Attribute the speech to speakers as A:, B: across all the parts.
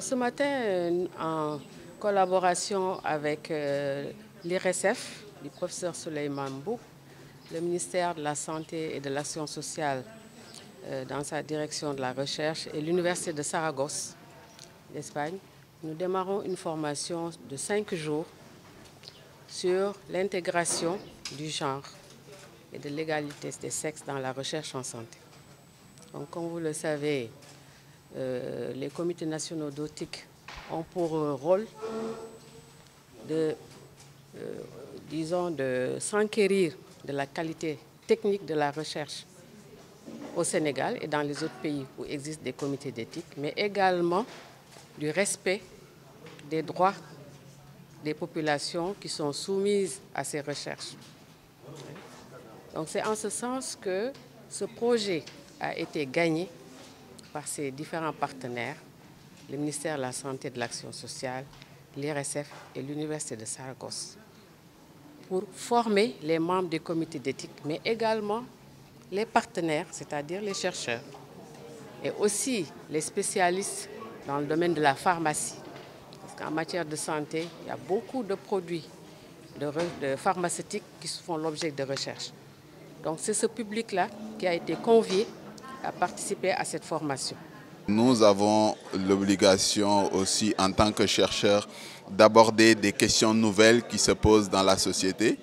A: ce matin, en collaboration avec euh, l'IRSF, du professeur Souleyman Bou, le ministère de la Santé et de l'Action sociale euh, dans sa direction de la recherche et l'Université de Saragosse d'Espagne, nous démarrons une formation de cinq jours sur l'intégration du genre et de l'égalité des sexes dans la recherche en santé. Donc, comme vous le savez, euh, les comités nationaux d'éthique ont pour rôle de, euh, disons, de s'enquérir de la qualité technique de la recherche au Sénégal et dans les autres pays où existent des comités d'éthique, mais également du respect des droits des populations qui sont soumises à ces recherches. Donc c'est en ce sens que ce projet a été gagné par ses différents partenaires, le ministère de la Santé et de l'Action sociale, l'IRSF et l'Université de Saragosse, pour former les membres des comités d'éthique, mais également les partenaires, c'est-à-dire les chercheurs, et aussi les spécialistes dans le domaine de la pharmacie. Parce qu'en matière de santé, il y a beaucoup de produits de, pharmaceutiques qui font l'objet de recherche. Donc c'est ce public-là qui a été convié à participer à cette formation.
B: Nous avons l'obligation aussi en tant que chercheurs d'aborder des questions nouvelles qui se posent dans la société.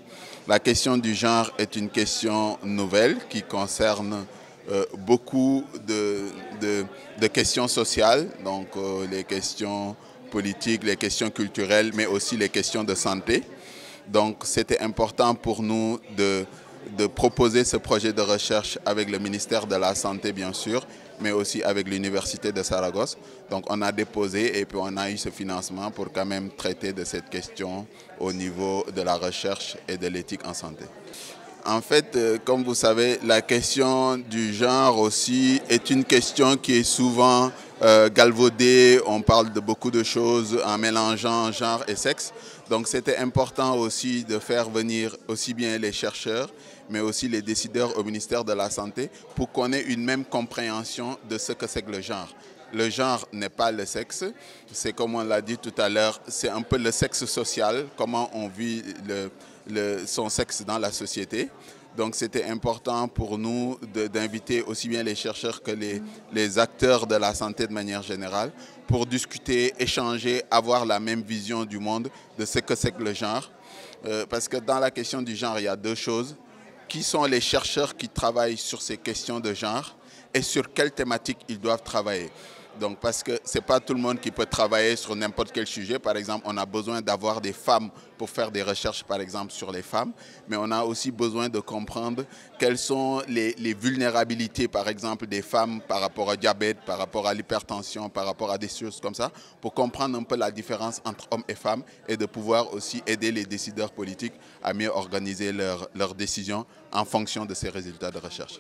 B: La question du genre est une question nouvelle qui concerne euh, beaucoup de, questions sociales, donc euh, les questions politiques, les questions culturelles, mais aussi les questions de santé. Donc c'était important pour nous de de proposer ce projet de recherche avec le ministère de la Santé, bien sûr, mais aussi avec l'Université de Saragosse. Donc on a déposé et puis on a eu ce financement pour quand même traiter de cette question au niveau de la recherche et de l'éthique en santé. En fait, euh, comme vous savez, la question du genre aussi est une question qui est souvent euh, galvaudée. On parle de beaucoup de choses en mélangeant genre et sexe. Donc c'était important aussi de faire venir aussi bien les chercheurs, mais aussi les décideurs au ministère de la Santé pour qu'on ait une même compréhension de ce que c'est que le genre. Le genre n'est pas le sexe, c'est comme on l'a dit tout à l'heure, c'est un peu le sexe social, comment on vit son sexe dans la société. Donc c'était important pour nous d'inviter aussi bien les chercheurs que les, acteurs de la santé de manière générale pour discuter, échanger, avoir la même vision du monde de ce que c'est que le genre. Euh, parce que dans la question du genre, il y a deux choses qui sont les chercheurs qui travaillent sur ces questions de genre et sur quelles thématiques ils doivent travailler? Donc, parce que ce n'est pas tout le monde qui peut travailler sur n'importe quel sujet. Par exemple, on a besoin d'avoir des femmes pour faire des recherches, par exemple, sur les femmes. Mais on a aussi besoin de comprendre quelles sont les, vulnérabilités, par exemple, des femmes par rapport au diabète, par rapport à l'hypertension, par rapport à des choses comme ça, pour comprendre un peu la différence entre hommes et femmes et de pouvoir aussi aider les décideurs politiques à mieux organiser leurs décisions en fonction de ces résultats de recherche.